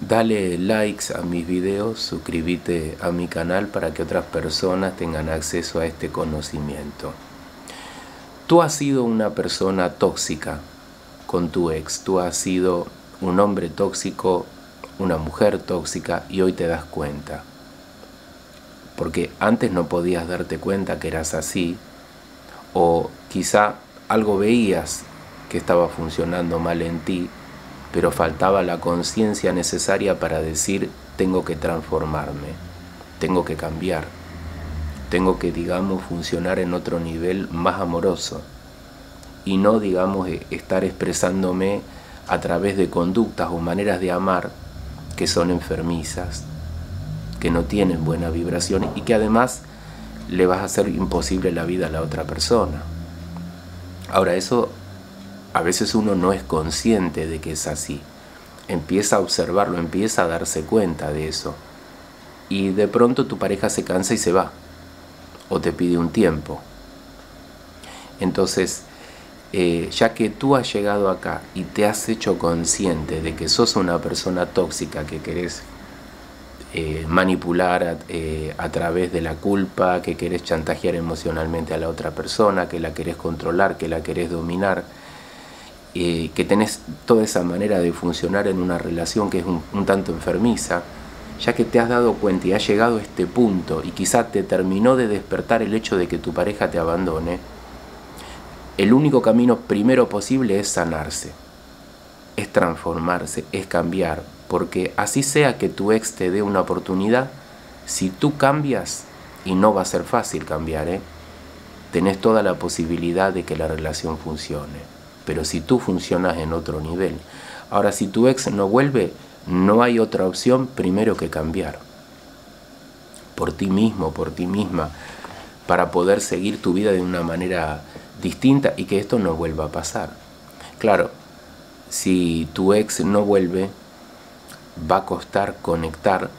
Dale likes a mis videos, suscríbete a mi canal para que otras personas tengan acceso a este conocimiento. Tú has sido una persona tóxica con tu ex, tú has sido un hombre tóxico, una mujer tóxica y hoy te das cuenta. Porque antes no podías darte cuenta que eras así o quizá algo veías que estaba funcionando mal en ti pero faltaba la conciencia necesaria para decir tengo que transformarme, tengo que cambiar, tengo que, digamos, funcionar en otro nivel más amoroso y no, digamos, e, estar expresándome a través de conductas o maneras de amar que son enfermizas, que no tienen buena vibración y que además le vas a hacer imposible la vida a la otra persona. Ahora, eso a veces uno no es consciente de que es así. Empieza a observarlo, empieza a darse cuenta de eso. Y de pronto tu pareja se cansa y se va. O te pide un tiempo. Entonces, eh, ya que tú has llegado acá y te has hecho consciente de que sos una persona tóxica que querés eh, manipular eh, a, través de la culpa, que querés chantajear emocionalmente a la otra persona, que la querés controlar, que la querés dominar, eh, que tenés toda esa manera de funcionar en una relación que es un, tanto enfermiza, ya que te has dado cuenta y has llegado a este punto y quizá te terminó de despertar el hecho de que tu pareja te abandone, el único camino primero posible es sanarse, es transformarse, es cambiar, porque así sea que tu ex te dé una oportunidad, si tú cambias, y no va a ser fácil cambiar, ¿eh? tenés toda la posibilidad de que la relación funcione pero si tú funcionas en otro nivel. Ahora, si tu ex no vuelve, no hay otra opción primero que cambiar. Por ti mismo, por ti misma, para poder seguir tu vida de una manera distinta y que esto no vuelva a pasar. Claro, si tu ex no vuelve, va a costar conectar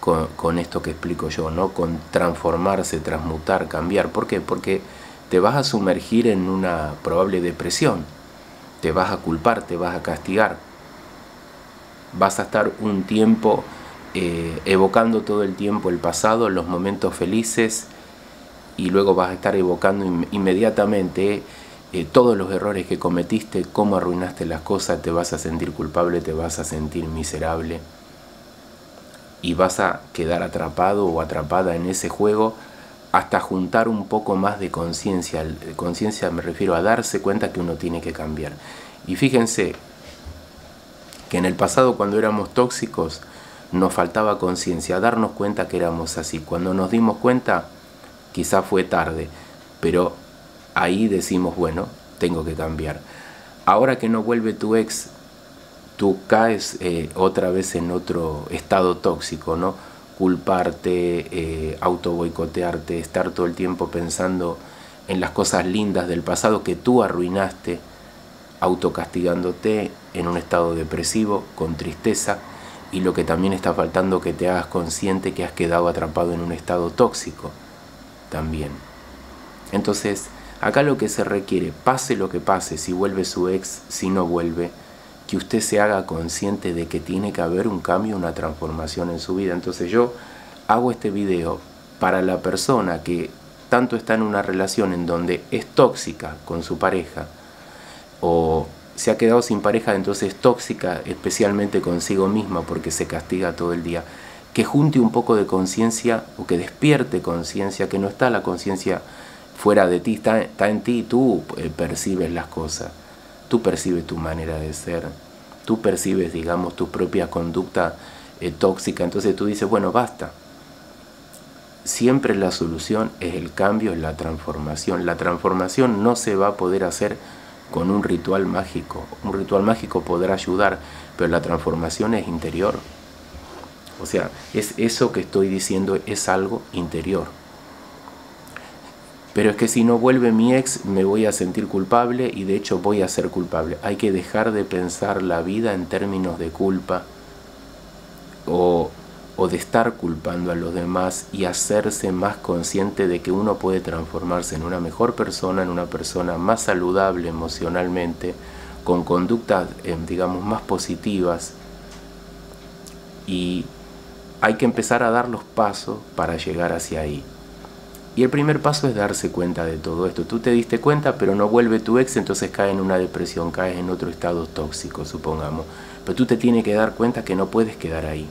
con, con, esto que explico yo, ¿no? Con transformarse, transmutar, cambiar. ¿Por qué? Porque te vas a sumergir en una probable depresión, te vas a culpar, te vas a castigar, vas a estar un tiempo eh, evocando todo el tiempo el pasado, los momentos felices, y luego vas a estar evocando inmediatamente eh, todos los errores que cometiste, cómo arruinaste las cosas, te vas a sentir culpable, te vas a sentir miserable y vas a quedar atrapado o atrapada en ese juego hasta juntar un poco más de conciencia. Conciencia me refiero a darse cuenta que uno tiene que cambiar. Y fíjense que en el pasado cuando éramos tóxicos nos faltaba conciencia, darnos cuenta que éramos así. Cuando nos dimos cuenta, quizá fue tarde, pero ahí decimos, bueno, tengo que cambiar. Ahora que no vuelve tu ex, tú caes eh, otra vez en otro estado tóxico, ¿no? Culparte, eh, auto boicotearte, estar todo el tiempo pensando en las cosas lindas del pasado que tú arruinaste, autocastigándote en un estado depresivo, con tristeza, y lo que también está faltando que te hagas consciente que has quedado atrapado en un estado tóxico también. Entonces, acá lo que se requiere, pase lo que pase, si vuelve su ex, si no vuelve, que usted se haga consciente de que tiene que haber un cambio, una transformación en su vida. Entonces yo hago este video para la persona que tanto está en una relación en donde es tóxica con su pareja o se ha quedado sin pareja, entonces es tóxica especialmente consigo misma porque se castiga todo el día, que junte un poco de conciencia o que despierte conciencia, que no está la conciencia fuera de ti, está, está en ti y tú eh, percibes las cosas tú percibes tu manera de ser, tú percibes, digamos, tu propia conducta eh, tóxica, entonces tú dices, bueno, basta. Siempre la solución es el cambio, es la transformación. La transformación no se va a poder hacer con un ritual mágico. Un ritual mágico podrá ayudar, pero la transformación es interior. O sea, es eso que estoy diciendo es algo interior. Pero es que si no vuelve mi ex me voy a sentir culpable y de hecho voy a ser culpable. Hay que dejar de pensar la vida en términos de culpa o, o de estar culpando a los demás y hacerse más consciente de que uno puede transformarse en una mejor persona, en una persona más saludable emocionalmente, con conductas, eh, digamos, más positivas Y hay que empezar a dar los pasos para llegar hacia ahí. Y el primer paso es darse cuenta de todo esto. Tú te diste cuenta, pero no vuelve tu ex, entonces caes en una depresión, caes en otro estado tóxico, supongamos. Pero tú te tienes que dar cuenta que no puedes quedar ahí.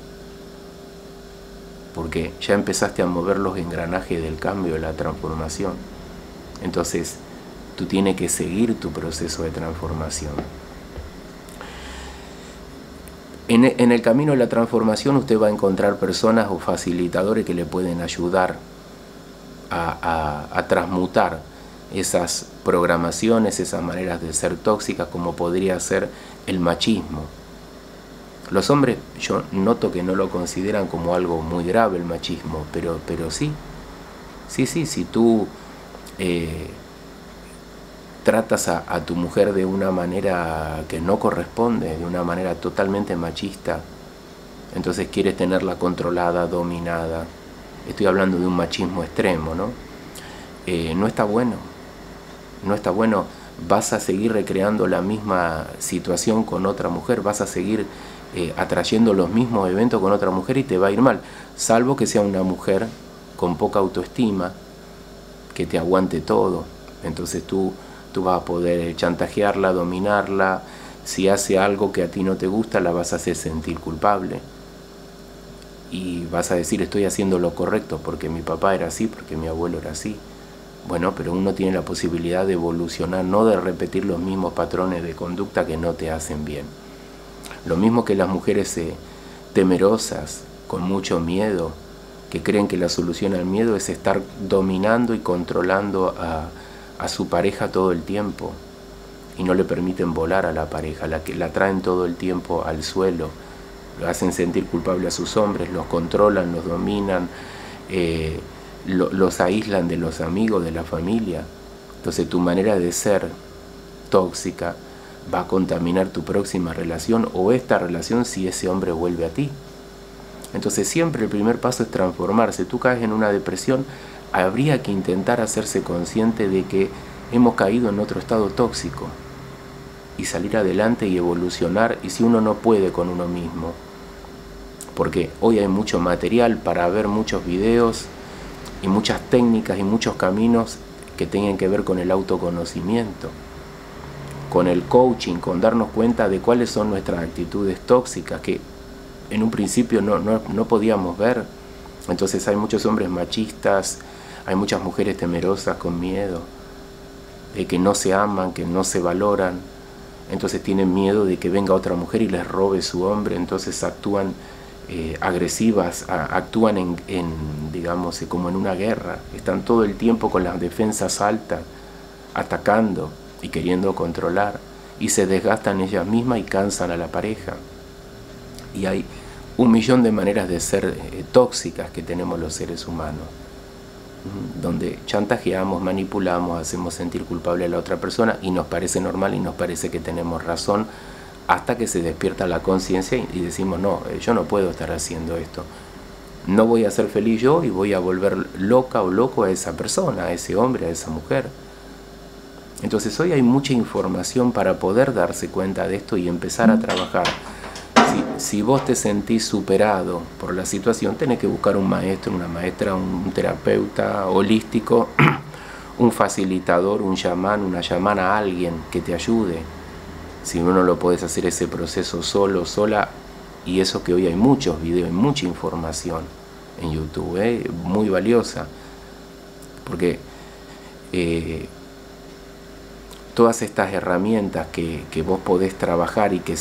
Porque ya empezaste a mover los engranajes del cambio, de la transformación. Entonces, tú tienes que seguir tu proceso de transformación. En, el camino de la transformación usted va a encontrar personas o facilitadores que le pueden ayudar a, transmutar esas programaciones, esas maneras de ser tóxicas, como podría ser el machismo. Los hombres, yo noto que no lo consideran como algo muy grave el machismo, pero, pero sí, sí, sí, si tú eh, tratas a, a, tu mujer de una manera que no corresponde, de una manera totalmente machista, entonces quieres tenerla controlada, dominada, estoy hablando de un machismo extremo, ¿no? Eh, no está bueno, no está bueno, vas a seguir recreando la misma situación con otra mujer, vas a seguir eh, atrayendo los mismos eventos con otra mujer y te va a ir mal, salvo que sea una mujer con poca autoestima, que te aguante todo, entonces tú, tú vas a poder chantajearla, dominarla, si hace algo que a ti no te gusta, la vas a hacer sentir culpable y vas a decir estoy haciendo lo correcto porque mi papá era así, porque mi abuelo era así. Bueno, pero uno tiene la posibilidad de evolucionar, no de repetir los mismos patrones de conducta que no te hacen bien. Lo mismo que las mujeres eh, temerosas, con mucho miedo, que creen que la solución al miedo es estar dominando y controlando a, a su pareja todo el tiempo y no le permiten volar a la pareja, la que la traen todo el tiempo al suelo lo hacen sentir culpable a sus hombres, los controlan, los dominan, eh, los aíslan de los amigos, de la familia. Entonces tu manera de ser tóxica va a contaminar tu próxima relación o esta relación si ese hombre vuelve a ti. Entonces siempre el primer paso es transformarse. Tú caes en una depresión, habría que intentar hacerse consciente de que hemos caído en otro estado tóxico y salir adelante y evolucionar y si uno no puede con uno mismo. Porque hoy hay mucho material para ver muchos videos y muchas técnicas y muchos caminos que tengan que ver con el autoconocimiento, con el coaching, con darnos cuenta de cuáles son nuestras actitudes tóxicas que en un principio no, no, no podíamos ver. Entonces hay muchos hombres machistas, hay muchas mujeres temerosas con miedo, de que no se aman, que no se valoran, entonces tienen miedo de que venga otra mujer y les robe su hombre, entonces actúan eh, agresivas, actúan en, digamos, eh, como en una guerra, están todo el tiempo con las defensas altas, atacando y queriendo controlar, y se desgastan ellas mismas y cansan a la pareja. Y hay un millón de maneras de ser eh, tóxicas que tenemos los seres humanos donde chantajeamos, manipulamos, hacemos sentir culpable a la otra persona y nos parece normal y nos parece que tenemos razón hasta que se despierta la conciencia y decimos, no, eh, yo no puedo estar haciendo esto. No voy a ser feliz yo y voy a volver loca o loco a esa persona, a ese hombre, a esa mujer. Entonces hoy hay mucha información para poder darse cuenta de esto y empezar a trabajar si vos te sentís superado por la situación, tenés que buscar un maestro, una maestra, un terapeuta holístico, un facilitador, un chamán, una chamana, alguien que te ayude. Si uno lo puedes hacer ese proceso solo, sola, y eso que hoy hay muchos videos, mucha información en YouTube, ¿eh? muy valiosa, porque eh, todas estas herramientas que, vos podés trabajar y que,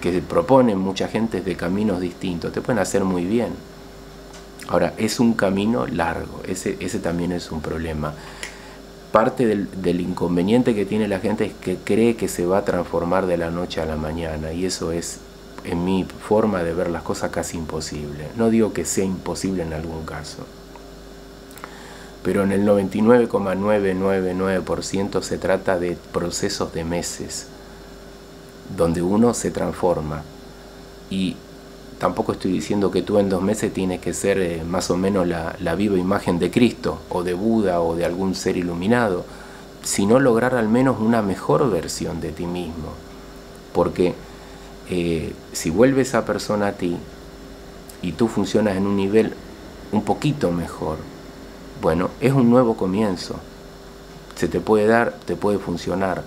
que proponen mucha gente de caminos distintos, te pueden hacer muy bien. Ahora, es un camino largo, ese, ese también es un problema. Parte del, del, inconveniente que tiene la gente es que cree que se va a transformar de la noche a la mañana y eso es, en mi forma de ver las cosas, casi imposible. No digo que sea imposible en algún caso pero en el 99,999% se trata de procesos de meses, donde uno se transforma. Y tampoco estoy diciendo que tú en dos meses tienes que ser eh, más o menos la, viva imagen de Cristo, o de Buda, o de algún ser iluminado, sino lograr al menos una mejor versión de ti mismo. Porque eh, si vuelve esa persona a ti, y tú funcionas en un nivel un poquito mejor, bueno, es un nuevo comienzo. Se te puede dar, te puede funcionar.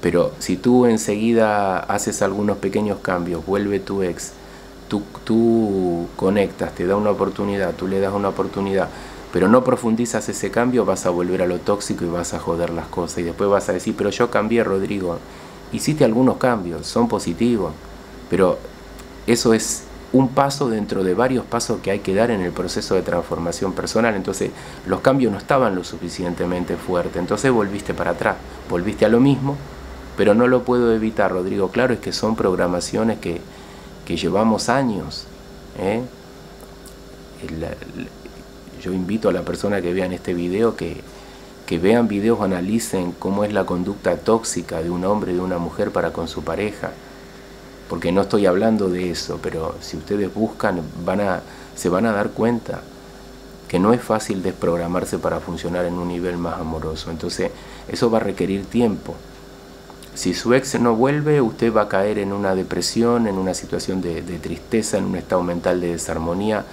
Pero si tú enseguida haces algunos pequeños cambios, vuelve tu ex, tú, tú conectas, te da una oportunidad, tú le das una oportunidad, pero no profundizas ese cambio, vas a volver a lo tóxico y vas a joder las cosas. Y después vas a decir, pero yo cambié, Rodrigo. Hiciste algunos cambios, son positivos, pero eso es un paso dentro de varios pasos que hay que dar en el proceso de transformación personal. Entonces los cambios no estaban lo suficientemente fuertes. Entonces volviste para atrás, volviste a lo mismo, pero no lo puedo evitar, Rodrigo. Claro, es que son programaciones que, que llevamos años. ¿eh? yo invito a la persona que vean este video que, que vean videos, analicen cómo es la conducta tóxica de un hombre y de una mujer para con su pareja porque no estoy hablando de eso, pero si ustedes buscan, van a, se van a dar cuenta que no es fácil desprogramarse para funcionar en un nivel más amoroso. Entonces, eso va a requerir tiempo. Si su ex no vuelve, usted va a caer en una depresión, en una situación de, de tristeza, en un estado mental de desarmonía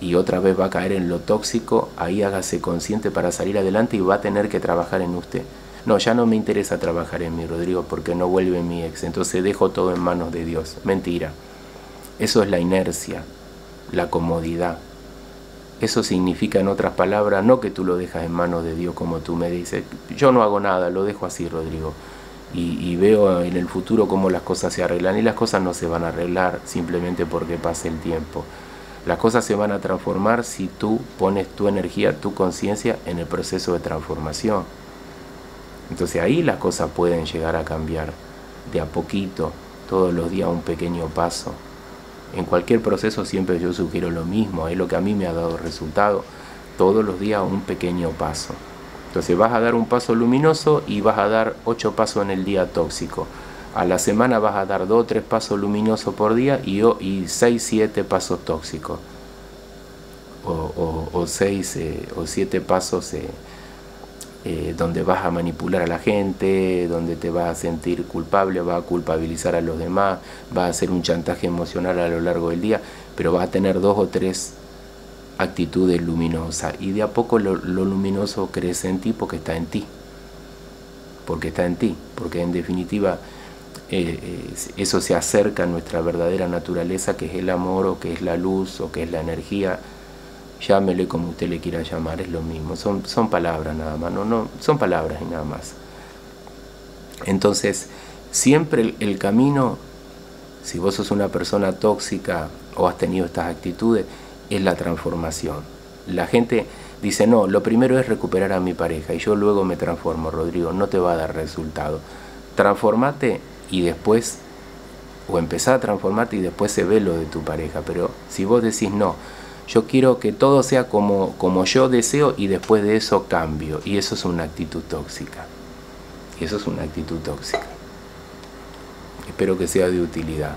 y otra vez va a caer en lo tóxico. Ahí hágase consciente para salir adelante y va a tener que trabajar en usted no, ya no me interesa trabajar en mí, Rodrigo, porque no vuelve mi ex, entonces dejo todo en manos de Dios. Mentira. Eso es la inercia, la comodidad. Eso significa, en otras palabras, no que tú lo dejas en manos de Dios como tú me dices. Yo no hago nada, lo dejo así, Rodrigo. Y, y, veo en el futuro cómo las cosas se arreglan. Y las cosas no se van a arreglar simplemente porque pase el tiempo. Las cosas se van a transformar si tú pones tu energía, tu conciencia en el proceso de transformación. Entonces ahí las cosas pueden llegar a cambiar de a poquito, todos los días un pequeño paso. En cualquier proceso siempre yo sugiero lo mismo, es lo que a mí me ha dado resultado, todos los días un pequeño paso. Entonces vas a dar un paso luminoso y vas a dar ocho pasos en el día tóxico. A la semana vas a dar dos o tres pasos luminosos por día y, y seis, siete pasos tóxicos. O, seis eh, o siete pasos eh, eh, donde vas a manipular a la gente, donde te vas a sentir culpable, vas a culpabilizar a los demás, vas a hacer un chantaje emocional a lo largo del día, pero vas a tener dos o tres actitudes luminosas. Y de a poco lo, luminoso crece en ti porque está en ti, porque está en ti, porque en definitiva eh, eh, eso se acerca a nuestra verdadera naturaleza que es el amor o que es la luz o que es la energía llámele como usted le quiera llamar, es lo mismo, son, son palabras nada más, no, no, son palabras y nada más. Entonces, siempre el, camino, si vos sos una persona tóxica o has tenido estas actitudes, es la transformación. La gente dice, no, lo primero es recuperar a mi pareja y yo luego me transformo, Rodrigo, no te va a dar resultado. Transformate y después, o empezá a transformarte y después se ve lo de tu pareja, pero si vos decís no, yo quiero que todo sea como, como yo deseo y después de eso cambio. Y eso es una actitud tóxica. Y eso es una actitud tóxica. Espero que sea de utilidad.